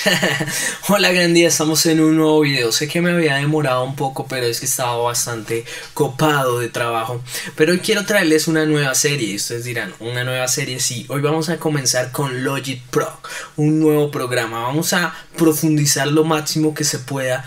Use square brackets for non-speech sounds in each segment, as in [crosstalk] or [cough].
[laughs] Hola gran día, estamos en un nuevo video. Sé que me había demorado un poco, pero es que estaba bastante copado de trabajo. Pero hoy quiero traerles una nueva serie. Ustedes dirán, una nueva serie, sí. Hoy vamos a comenzar con Logic Pro, un nuevo programa. Vamos a profundizar lo máximo que se pueda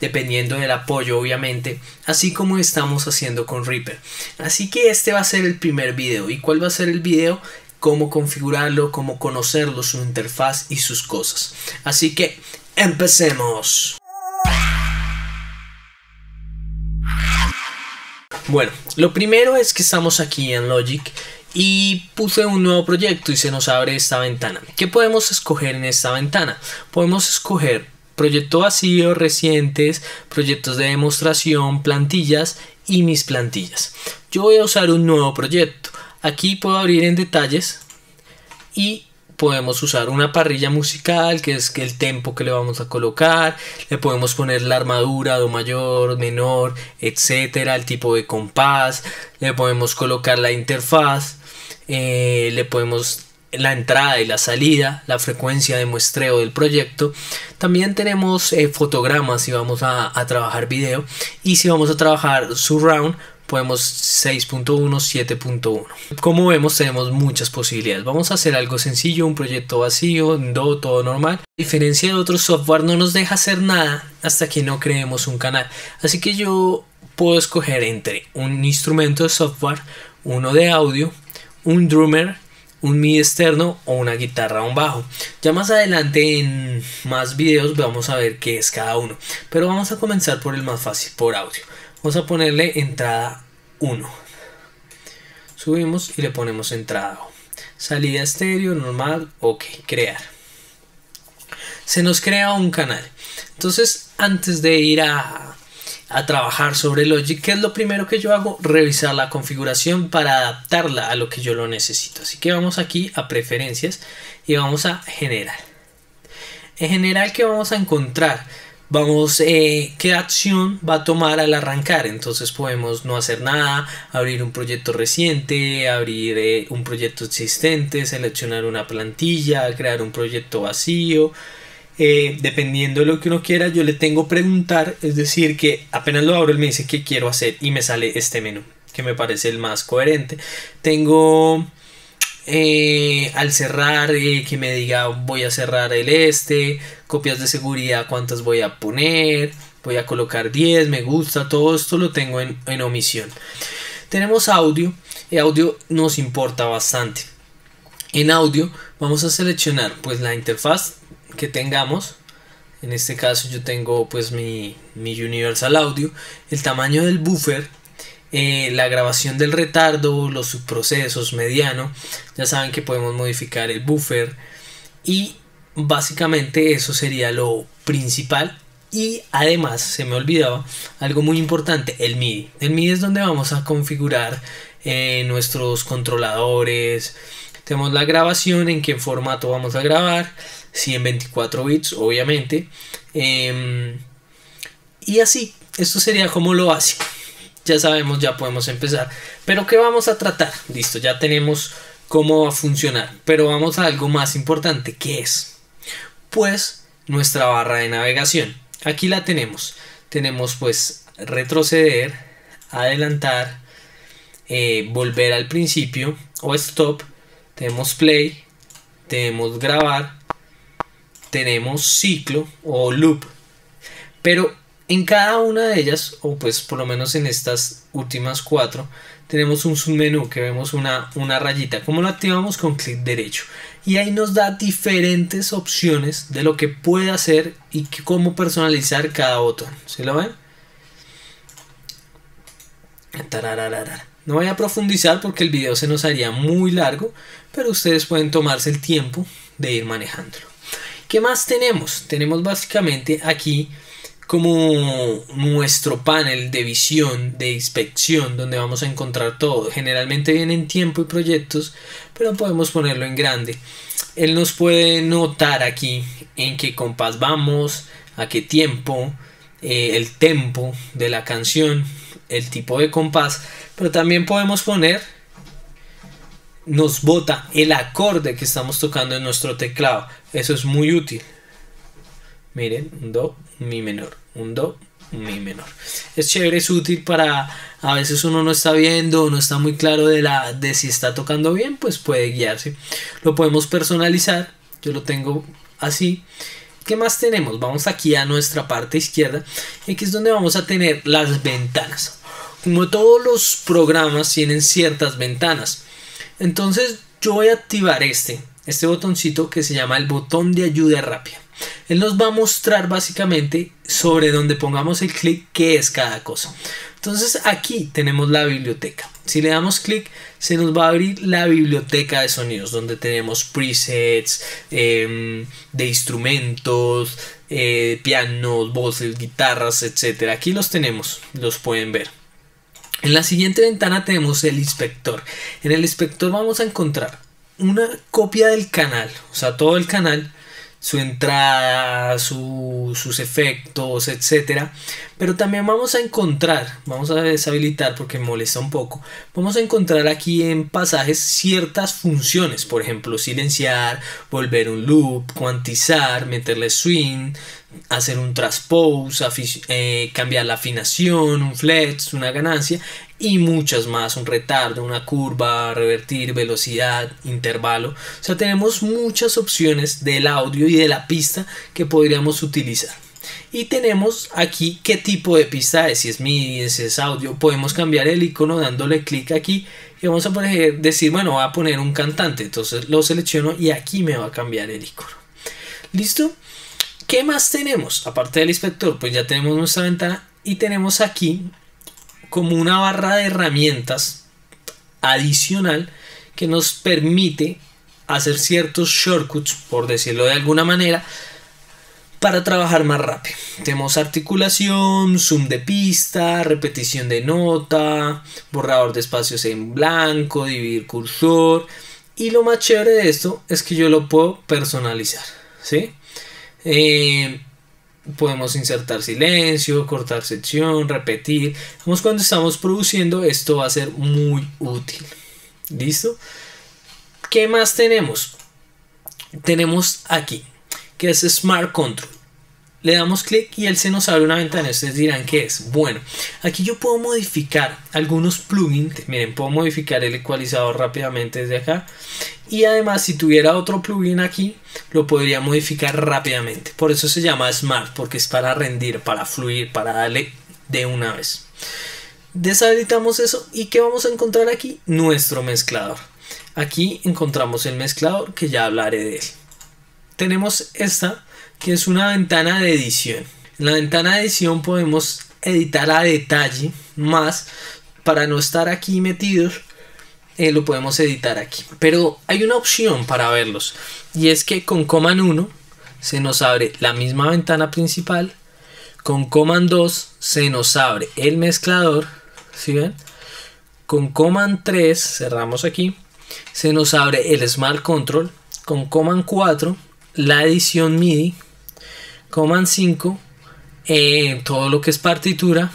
dependiendo del apoyo obviamente, así como estamos haciendo con Reaper. Así que este va a ser el primer video. ¿Y cuál va a ser el video? Cómo configurarlo, cómo conocerlo, su interfaz y sus cosas. Así que empecemos. Bueno, lo primero es que estamos aquí en Logic y puse un nuevo proyecto y se nos abre esta ventana. ¿Qué podemos escoger en esta ventana? Podemos escoger proyecto vacío, recientes, proyectos de demostración, plantillas y mis plantillas. Yo voy a usar un nuevo proyecto. Aquí puedo abrir en detalles y podemos usar una parrilla musical que es el tempo que le vamos a colocar. Le podemos poner la armadura do mayor menor etcétera el tipo de compás. Le podemos colocar la interfaz eh, le podemos la entrada y la salida, la frecuencia de muestreo del proyecto. También tenemos eh, fotogramas si vamos a, a, trabajar video. Y si vamos a trabajar surround podemos 6.1, 7.1. Como vemos tenemos muchas posibilidades. Vamos a hacer algo sencillo, un proyecto vacío, Do, todo normal. A diferencia de otros software no nos deja hacer nada hasta que no creemos un canal. Así que yo puedo escoger entre un instrumento de software, uno de audio, un drummer, un MIDI externo o una guitarra o un bajo. Ya más adelante en más videos vamos a ver qué es cada uno. Pero vamos a comenzar por el más fácil, por audio. Vamos a ponerle entrada 1. Subimos y le ponemos entrada. Salida estéreo, normal, ok, crear. Se nos crea un canal. Entonces, antes de ir a, a trabajar sobre Logic, ¿qué es lo primero que yo hago? Revisar la configuración para adaptarla a lo que yo lo necesito. Así que vamos aquí a preferencias y vamos a generar. En general, ¿qué vamos a encontrar? Vamos eh, qué acción va a tomar al arrancar entonces podemos no hacer nada abrir un proyecto reciente abrir eh, un proyecto existente seleccionar una plantilla crear un proyecto vacío. Eh, dependiendo de lo que uno quiera yo le tengo preguntar es decir que apenas lo abro él me dice qué quiero hacer y me sale este menú que me parece el más coherente. Tengo eh, al cerrar eh, que me diga voy a cerrar el este, copias de seguridad cuántas voy a poner, voy a colocar 10, me gusta, todo esto lo tengo en, en omisión. Tenemos audio, el audio nos importa bastante. En audio vamos a seleccionar pues la interfaz que tengamos. En este caso yo tengo pues mi, mi Universal Audio, el tamaño del buffer eh, la grabación del retardo, los subprocesos, mediano, ya saben que podemos modificar el buffer y básicamente eso sería lo principal. Y además se me olvidaba algo muy importante, el MIDI. El MIDI es donde vamos a configurar eh, nuestros controladores, tenemos la grabación, en qué formato vamos a grabar, si en 24 bits obviamente, em, y así, esto sería como lo básico ya sabemos, ya podemos empezar. Pero ¿qué vamos a tratar? Listo, ya tenemos cómo va a funcionar. Pero vamos a algo más importante, ¿qué es? Pues nuestra barra de navegación. Aquí la tenemos. Tenemos pues retroceder, adelantar, eh, volver al principio o stop. Tenemos play, tenemos grabar, tenemos ciclo o loop. Pero en cada una de ellas, o pues por lo menos en estas últimas cuatro, tenemos un submenú que vemos una, una rayita. ¿Cómo lo activamos? Con clic derecho. Y ahí nos da diferentes opciones de lo que puede hacer y cómo personalizar cada botón. ¿Se lo ven? No voy a profundizar porque el video se nos haría muy largo, pero ustedes pueden tomarse el tiempo de ir manejándolo. ¿Qué más tenemos? Tenemos básicamente aquí como nuestro panel de visión, de inspección, donde vamos a encontrar todo. Generalmente viene en tiempo y proyectos, pero podemos ponerlo en grande. Él nos puede notar aquí en qué compás vamos, a qué tiempo, eh, el tempo de la canción, el tipo de compás, pero también podemos poner nos bota el acorde que estamos tocando en nuestro teclado. Eso es muy útil. Miren, un do, mi menor, un do, mi menor. Es chévere, es útil para a veces uno no está viendo, no está muy claro de la de si está tocando bien, pues puede guiarse. Lo podemos personalizar. Yo lo tengo así. ¿Qué más tenemos? Vamos aquí a nuestra parte izquierda. Aquí es donde vamos a tener las ventanas. Como todos los programas tienen ciertas ventanas. Entonces yo voy a activar este, este botoncito que se llama el botón de ayuda rápida. Él nos va a mostrar básicamente sobre donde pongamos el clic qué es cada cosa. Entonces aquí tenemos la biblioteca. Si le damos clic se nos va a abrir la biblioteca de sonidos donde tenemos presets em, de instrumentos, eh, pianos, voces, guitarras, etc. Aquí los tenemos, los pueden ver. En la siguiente ventana tenemos el inspector. En el inspector vamos a encontrar una copia del canal, o sea, todo el canal su entrada, sus efectos, etcétera. Pero también vamos a encontrar, vamos a deshabilitar porque molesta un poco. Vamos a encontrar aquí en pasajes ciertas funciones, por ejemplo, silenciar, volver un loop, cuantizar, meterle swing, hacer un transpose, eh, cambiar la afinación, un flex, una ganancia y muchas más, un retardo, una curva, revertir, velocidad, intervalo. O sea, tenemos muchas opciones del audio y de la pista que podríamos utilizar. Y tenemos aquí qué tipo de pista es, si es MIDI, si es audio. Podemos cambiar el icono dándole clic aquí y vamos a poner, decir, bueno, voy a poner un cantante. Entonces lo selecciono y aquí me va a cambiar el icono. ¿Listo? ¿Qué más tenemos? Aparte del inspector, pues ya tenemos nuestra ventana y tenemos aquí como una barra de herramientas adicional que nos permite hacer ciertos shortcuts, por decirlo de alguna manera, para trabajar más rápido. Tenemos articulación, zoom de pista, repetición de nota, borrador de espacios en blanco, dividir cursor. Y lo más chévere de esto es que yo lo puedo personalizar. ¿sí? Eh, podemos insertar silencio, cortar sección, repetir. Vamos cuando estamos produciendo, esto va a ser muy útil. ¿Listo? ¿Qué más tenemos? Tenemos aquí, que es Smart Control. Le damos clic y él se nos abre una ventana. Ustedes dirán qué es. Bueno, aquí yo puedo modificar algunos plugins. Miren, puedo modificar el ecualizador rápidamente desde acá. Y además, si tuviera otro plugin aquí, lo podría modificar rápidamente. Por eso se llama Smart, porque es para rendir, para fluir, para darle de una vez. Deshabilitamos eso y ¿qué vamos a encontrar aquí? Nuestro mezclador. Aquí encontramos el mezclador que ya hablaré de él. Tenemos esta que es una ventana de edición. En la ventana de edición podemos editar a detalle más para no estar aquí metidos eh, lo podemos editar aquí. Pero hay una opción para verlos y es que con Command 1 se nos abre la misma ventana principal. Con Command 2 se nos abre el mezclador. ¿Sí ven? Con Command 3 cerramos aquí. Se nos abre el Smart Control. Con Command 4 la edición MIDI. Command 5 eh, todo lo que es partitura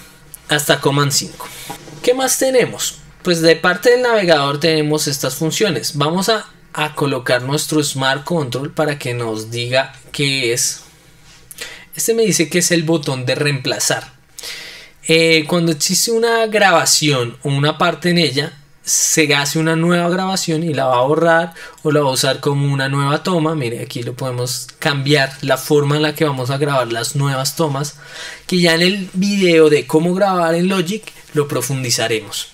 hasta Command 5. ¿Qué más tenemos? Pues de parte del navegador tenemos estas funciones. Vamos a, colocar nuestro Smart Control para que nos diga qué es. Este me dice que es el botón de reemplazar. Eh, cuando existe una grabación o una parte en ella, se hace una nueva grabación y la va a borrar o la va a usar como una nueva toma. Mire, aquí lo podemos cambiar la forma en la que vamos a grabar las nuevas tomas, que ya en el video de cómo grabar en Logic lo profundizaremos.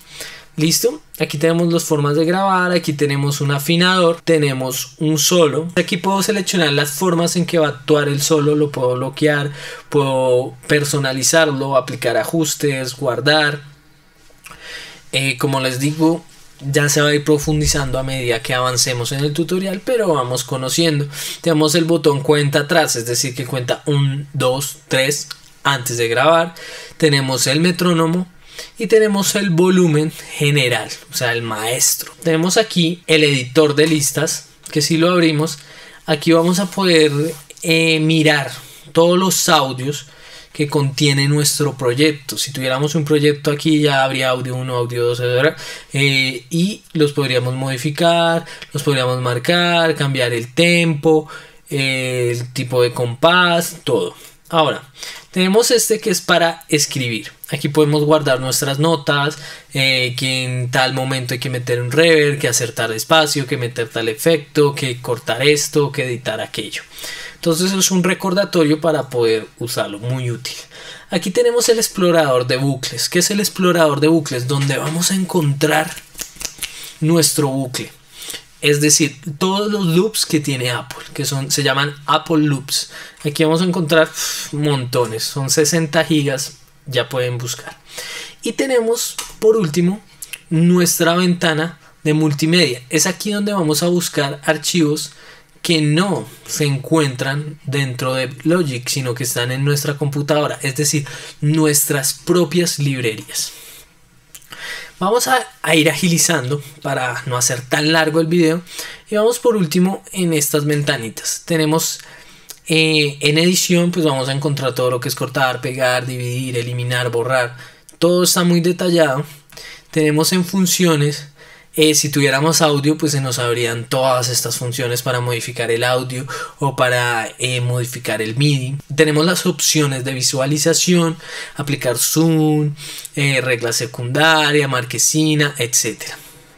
¿Listo? Aquí tenemos las formas de grabar, aquí tenemos un afinador, tenemos un solo. Aquí puedo seleccionar las formas en que va a actuar el solo, lo puedo bloquear, puedo personalizarlo, aplicar ajustes, guardar. Eh, como les digo, ya se va a ir profundizando a medida que avancemos en el tutorial, pero vamos conociendo. Tenemos el botón cuenta atrás, es decir, que cuenta 1, 2, 3 antes de grabar. Tenemos el metrónomo y tenemos el volumen general, o sea, el maestro. Tenemos aquí el editor de listas, que si lo abrimos, aquí vamos a poder eh, mirar todos los audios que contiene nuestro proyecto. Si tuviéramos un proyecto aquí ya habría audio 1, audio 2, eh, y los podríamos modificar, los podríamos marcar, cambiar el tempo, el tipo de compás, todo. Ahora, tenemos este que es para escribir. Aquí podemos guardar nuestras notas, eh, que en tal momento hay que meter un reverb, que hacer tal espacio, que meter tal efecto, que cortar esto, que editar aquello. Entonces es un recordatorio para poder usarlo, muy útil. Aquí tenemos el explorador de bucles. ¿Qué es el explorador de bucles? Donde vamos a encontrar nuestro bucle es decir, todos los loops que tiene Apple, que son, se llaman Apple Loops. Aquí vamos a encontrar montones, son 60 gigas, ya pueden buscar. Y tenemos, por último, nuestra ventana de multimedia. Es aquí donde vamos a buscar archivos que no se encuentran dentro de Logic, sino que están en nuestra computadora, es decir, nuestras propias librerías. Vamos a, ir agilizando para no hacer tan largo el video. Y vamos por último en estas ventanitas. Tenemos eh, en edición, pues vamos a encontrar todo lo que es cortar, pegar, dividir, eliminar, borrar. Todo está muy detallado. Tenemos en funciones eh, si tuviéramos audio, pues se nos abrían todas estas funciones para modificar el audio o para eh, modificar el MIDI. Tenemos las opciones de visualización, aplicar zoom, eh, regla secundaria, marquesina, etc.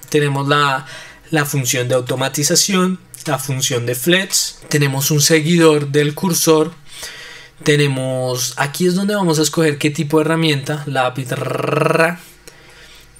Tenemos la, la función de automatización, la función de flex, tenemos un seguidor del cursor, tenemos aquí es donde vamos a escoger qué tipo de herramienta, lápiz,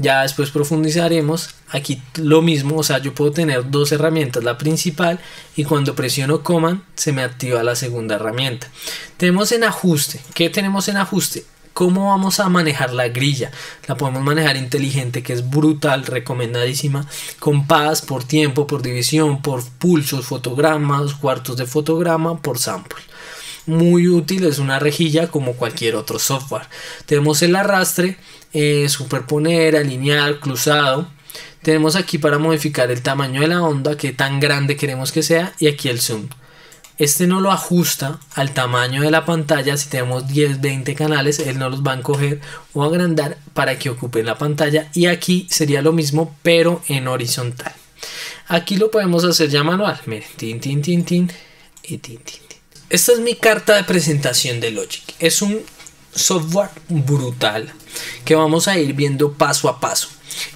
ya después profundizaremos. Aquí lo mismo, o sea, yo puedo tener dos herramientas, la principal y cuando presiono command se me activa la segunda herramienta. Tenemos en ajuste. ¿Qué tenemos en ajuste? ¿Cómo vamos a manejar la grilla? La podemos manejar inteligente, que es brutal, recomendadísima. Compás por tiempo, por división, por pulsos, fotogramas, cuartos de fotograma, por sample muy útil, es una rejilla como cualquier otro software. Tenemos el arrastre, eh, superponer, alinear, cruzado. Tenemos aquí para modificar el tamaño de la onda, que tan grande queremos que sea, y aquí el zoom. Este no lo ajusta al tamaño de la pantalla. Si tenemos 10, 20 canales, él no los va a encoger o agrandar para que ocupen la pantalla. Y aquí sería lo mismo, pero en horizontal. Aquí lo podemos hacer ya manual. Miren, tin, tin, tin, tin y tin, tin. Esta es mi carta de presentación de Logic. Es un software brutal que vamos a ir viendo paso a paso.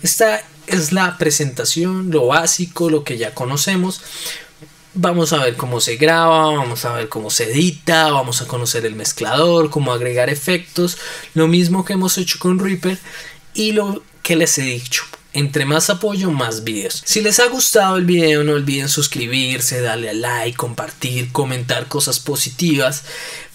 Esta es la presentación, lo básico, lo que ya conocemos. Vamos a ver cómo se graba, vamos a ver cómo se edita, vamos a conocer el mezclador, cómo agregar efectos, lo mismo que hemos hecho con Reaper y lo que les he dicho. Entre más apoyo, más videos. Si les ha gustado el video, no olviden suscribirse, darle a like, compartir, comentar cosas positivas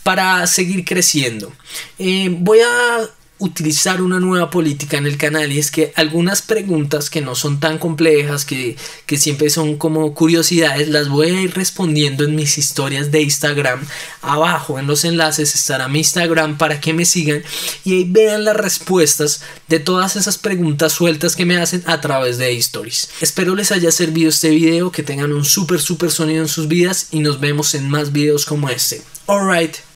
para seguir creciendo. Eh, voy a utilizar una nueva política en el canal y es que algunas preguntas que no son tan complejas, que, siempre son como curiosidades, las voy a ir respondiendo en mis historias de Instagram. Abajo en los enlaces estará mi Instagram para que me sigan y ahí vean las respuestas de todas esas preguntas sueltas que me hacen a través de stories. Espero les haya servido este video, que tengan un súper súper sonido en sus vidas y nos vemos en más videos como este. Alright.